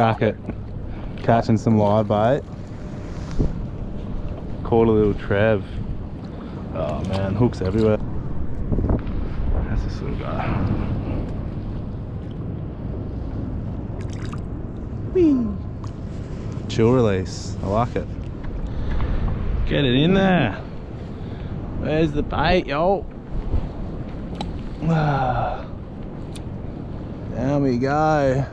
Crack at catching some live bait. Caught a little Trev. Oh man, hooks everywhere. That's this little guy. Whee! Chill release. I like it. Get it in there. Where's the bait, yo? Down we go.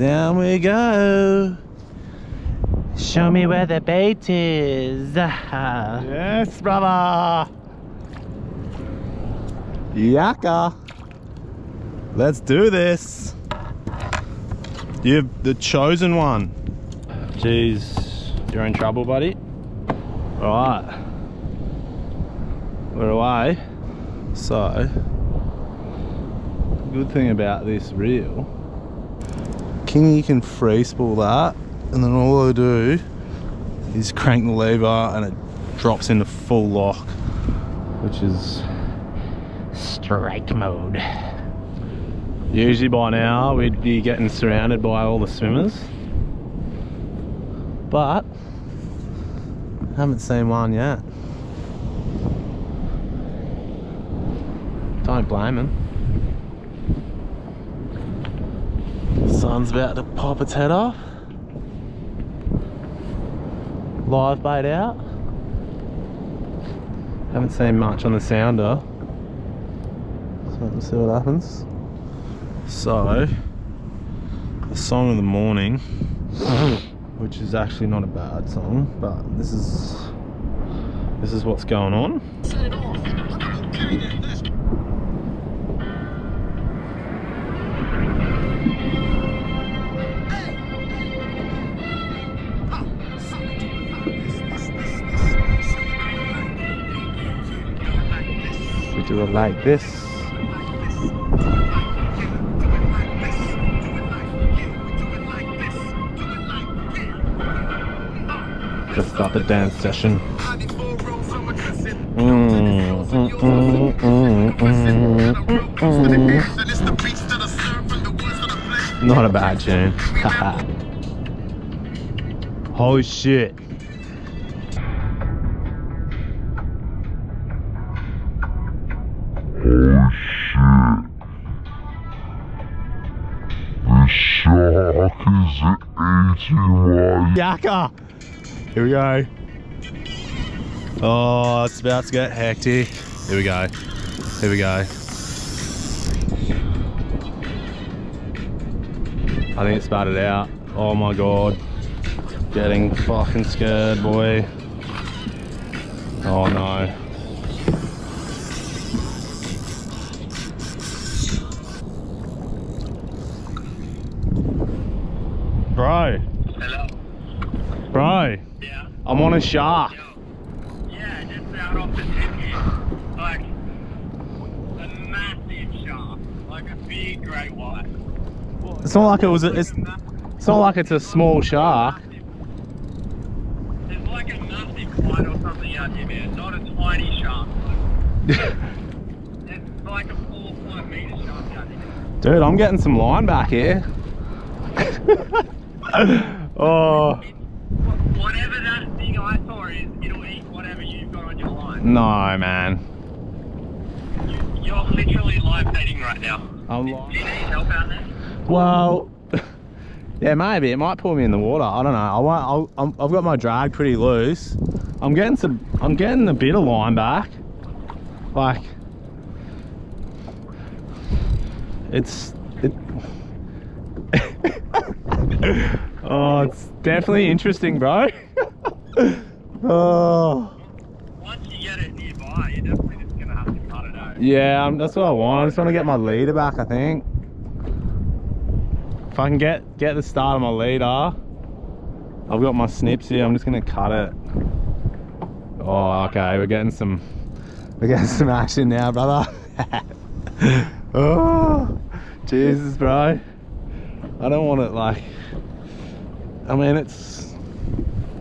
Down we go. Show me where the bait is. yes, brother. Yakka. Let's do this. You're the chosen one. Jeez, you're in trouble, buddy. All right. We're away. So, good thing about this reel, Kingy can free spool that, and then all I do is crank the lever and it drops into full lock, which is strike mode. Usually by now we'd be getting surrounded by all the swimmers, but haven't seen one yet. Don't blame him. Sun's about to pop its head off. Live bait out. Haven't seen much on the sounder. So let's see what happens. So, the song of the morning, which is actually not a bad song, but this is this is what's going on. It like this. Just start the dance session. Mm, mm, mm. Not a bad tune. Holy shit. The shark is eating my Yakka! Here we go. Oh, it's about to get hectic. Here we go. Here we go. I think it spotted out. Oh my god. Getting fucking scared, boy. Oh no. I'm on a shark. Yeah, just out off the tip here. Like a massive shark. Like a big great white. It's not like it was. A, it's. It's not like it's a small shark. There's like a massive white or something out here, man. Not a tiny shark. It's like a four, five meter shark out here. Dude, I'm getting some line back here. oh Wh- Whatever that big eyesore is, it'll eat whatever you've got on your line. No, man. You, you're literally live baiting right now. I'm Do you need help out there? well. Yeah, maybe it might pull me in the water. I don't know. I want. I'll, I'm, I've got my drag pretty loose. I'm getting some. I'm getting a bit of line back. Like, it's. It, oh, it's definitely interesting, bro. oh. Once you get it nearby, you're definitely just gonna have to cut it out. Yeah, that's what I want. I just want to get my leader back, I think. If I can get get the start of my leader, I've got my snips here. I'm just gonna cut it. Oh, okay. We're getting some, we're getting some action now, brother. oh, Jesus, bro. I don't want it like. I mean, it's.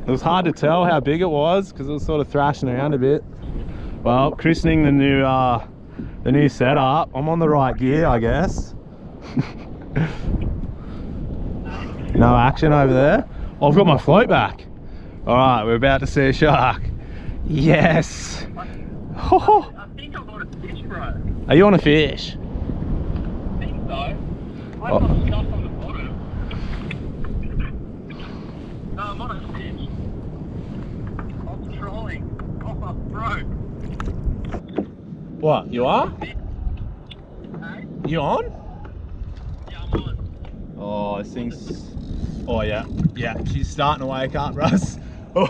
It was hard to tell how big it was because it was sort of thrashing around a bit. Well, christening the new uh, the new setup. I'm on the right gear, I guess. No action over there. Oh, I've got my float back. All right, we're about to see a shark. Yes. Oh, I think I've got a fish, bro. are you on a fish? I think so. I Oh. got stuff on the bottom. No, I'm on a fish. I'm trolling. Off a throat. What? You are? Hey? You on? Yeah, I'm on. Oh, this thing's. Oh yeah, yeah. She's starting to wake up, Russ. Oh,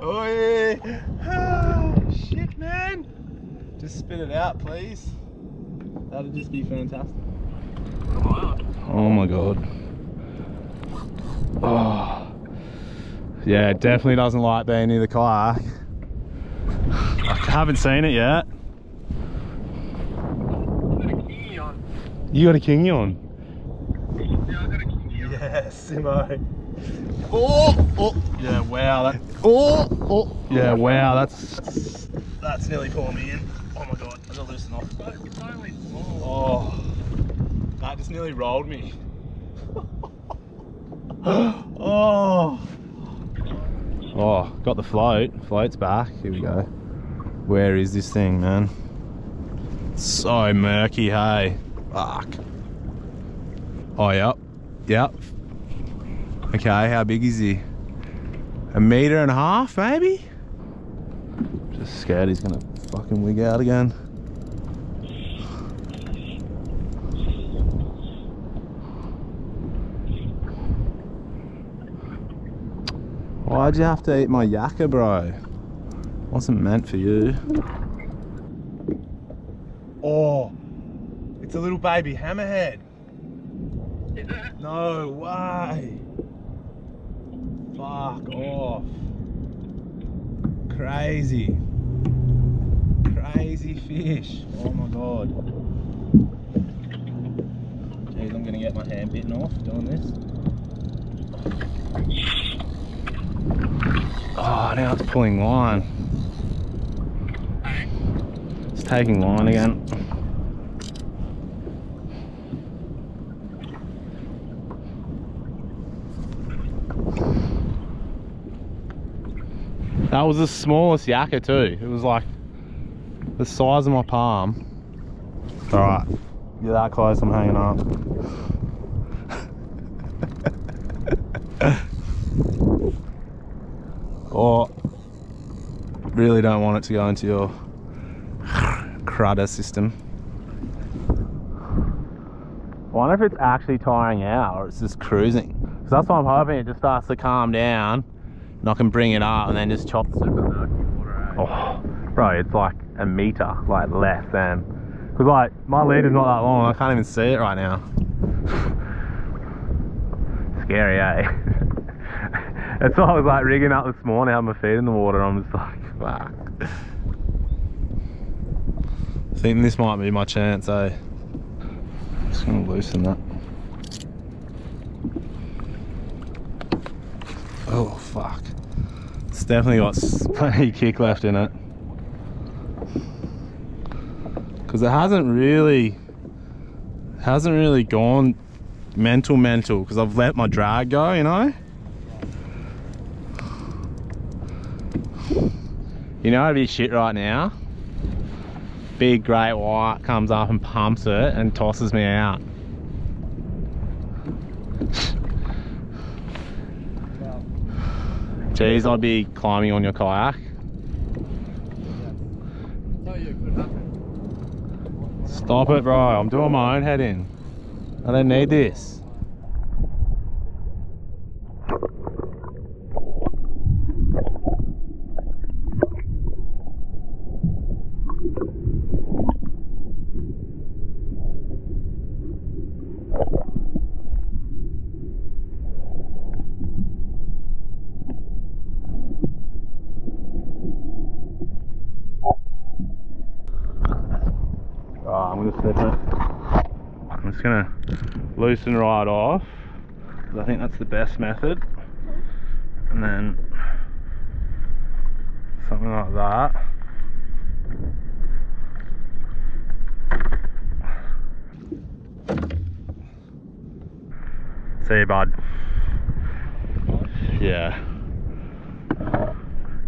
oh yeah. Ah, shit, man. Just spit it out, please. That'd just be fantastic. Oh my god. Oh. Yeah, it definitely doesn't like being near the kayak. I haven't seen it yet. I've got a kingy on. You got a kingy on? Yeah, I got a kingy on. Yes, Simo. Oh, oh, yeah, wow, that, oh, oh, yeah, wow, that's, that's nearly pulling me in. Oh my god, I gotta loosen off. It's. Oh, that just nearly rolled me. oh. Oh, got the float. Float's back. Here we go. Where is this thing, man? So murky, hey. Fuck. Oh, yep. Yep. Okay, how big is he? A meter and a half, maybe? Just scared he's gonna fucking wig out again. Why'd you have to eat my yakka, bro? Wasn't meant for you. Oh, it's a little baby hammerhead. No way. Fuck off. Crazy. Crazy fish. Oh my god. Jeez, I'm gonna get my hand bitten off doing this. Oh, now it's pulling line. It's taking line again. That was the smallest yakka too. It was like the size of my palm. Alright, you're that close, I'm hanging up. or oh, really don't want it to go into your rudder system. I wonder if it's actually tiring out or it's just cruising. Because that's what I'm hoping it just starts to calm down and I can bring it up and then just chop the super murky water out. Oh, bro, it's like a meter, like less than. Because like my lead is not that long, I can't even see it right now. Scary, eh? That's why I was like rigging up this morning, having my feet in the water. I'm just like, fuck. I think this might be my chance, eh? Just gonna loosen that. Oh fuck! It's definitely got plenty of kick left in it. Cause it hasn't really, hasn't really gone mental mental. Cause I've let my drag go, you know. You know it'd be shit right now. Big great white comes up and pumps it and tosses me out. Jeez, I'd be climbing on your kayak. Stop it, bro. I'm doing my own head in. I don't need this. I'm just gonna loosen right off. I think that's the best method. And then something like that. See you, bud. Yeah.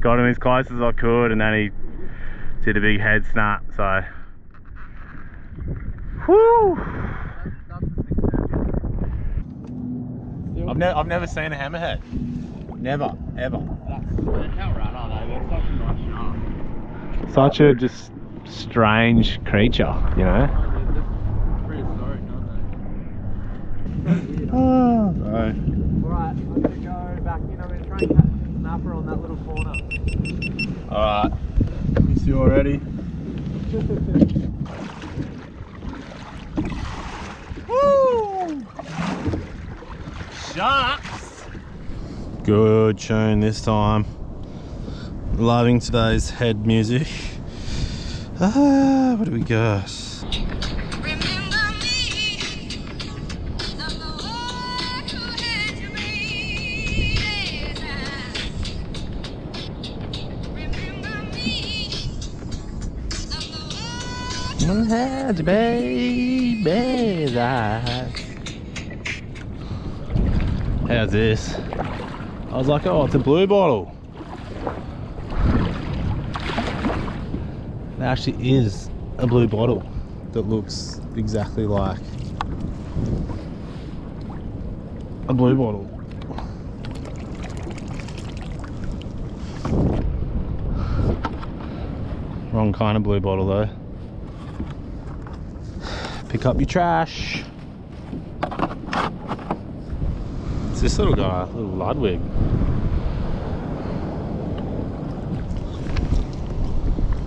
Got him as close as I could and then he did a big head snap, so. Whoo! I've, ne- I've never seen a hammerhead. Never, ever. How right are they? They're such a nice shark. Such a just strange creature, you know? Prehistoric, aren't Oh, no. they? Alright, I'm gonna go back in. I'm gonna try and catch a snapper on that little corner. Alright. Miss you already? Sharks! Good tune this time. Loving today's head music. Ah, what do we got? Remember me, I'm the one who had you raised. How's this? I was like, oh, it's a blue bottle. It actually is a blue bottle that looks exactly like a blue bottle. Wrong kind of blue bottle though. Pick up your trash. It's this little guy, little Ludwig.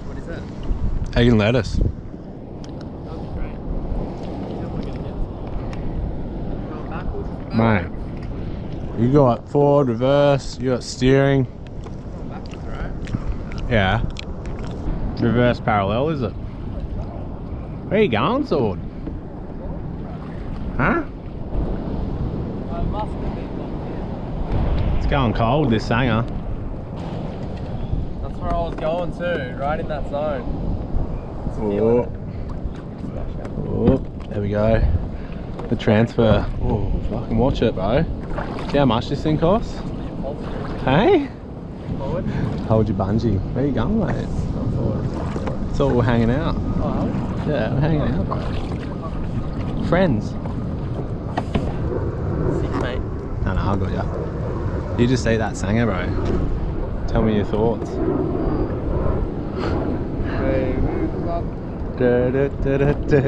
What is that? Egg and lettuce. How am I gonna get Going? Mate. You got forward, reverse, you got steering. Going backwards, right? Yeah. Reverse parallel, is it? Where you going, sword? Huh? I must have been locked in. It's going cold, this sanger. That's where I was going to, right in that zone. Oh. Oh, there we go. The transfer. Oh, fucking watch it, bro. See how much this thing costs? Hey? Forward. Hold your bungee. Where you going, mate? It's all hanging out. Oh, Yeah, we're hanging out, bro. Friends. six, mate. No, no, I got ya. You just say that sanger, bro. Tell me your thoughts.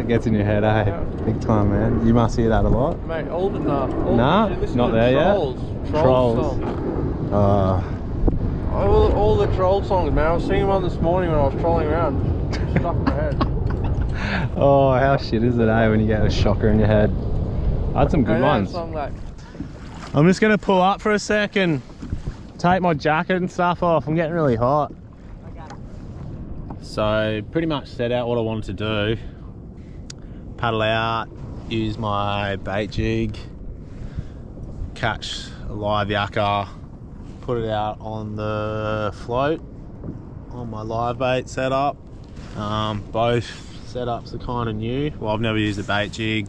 Gets in your head, eh? Yeah. Big time, man. You must hear that a lot. Mate, all the nah. Nah, not there yet. trolls. Trolls. Trolls. Uh, All, all the troll songs, man. I was singing one this morning when I was trolling around. Stuck in my head. oh, how shit is it, eh, when you get a shocker in your head? I had some good I ones. so I'm like, I'm just gonna pull up for a second, take my jacket and stuff off. I'm getting really hot. So pretty much set out what I wanted to do. Paddle out, use my bait jig, catch a live yakka, put it out on the float on my live bait setup. Um, both setups are kind of new. Well, I've never used a bait jig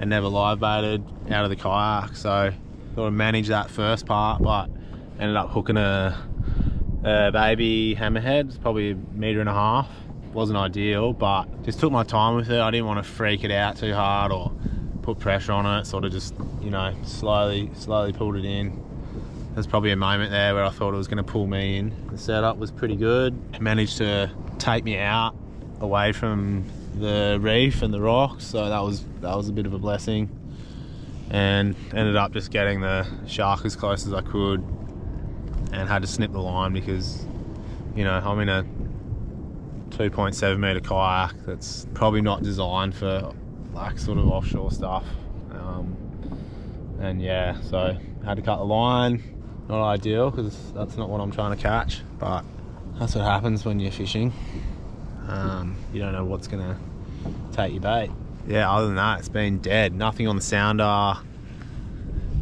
and never live baited out of the kayak, so got to manage that first part. But ended up hooking a, a baby hammerhead. Probably a meter and a half. Wasn't ideal, but just took my time with it. I didn't want to freak it out too hard or put pressure on it. Sort of just, you know, slowly, slowly pulled it in. There's probably a moment there where I thought it was going to pull me in. The setup was pretty good. Managed to take me out away from the reef and the rocks, so that was that was a bit of a blessing. And ended up just getting the shark as close as I could, and had to snip the line because, you know, I'm in a 2.7 meter kayak that's probably not designed for like sort of offshore stuff. Um, and yeah, so had to cut the line. Not ideal because that's not what I'm trying to catch, but that's what happens when you're fishing. Um, you don't know what's gonna take your bait. Yeah, other than that, it's been dead. Nothing on the sounder.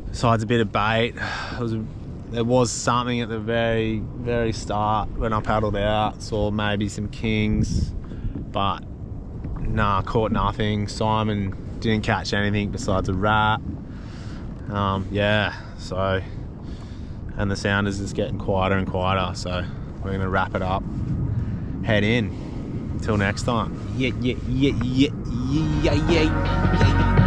Besides a bit of bait, there was, there was something at the very, very start when I paddled out. Saw maybe some kings, but nah, caught nothing. Simon didn't catch anything besides a rat. Um, yeah, so and the sound is getting quieter and quieter. So we're gonna wrap it up, head in. Until next time. Yeah, yeah, yeah, yeah, yeah, yeah, yeah.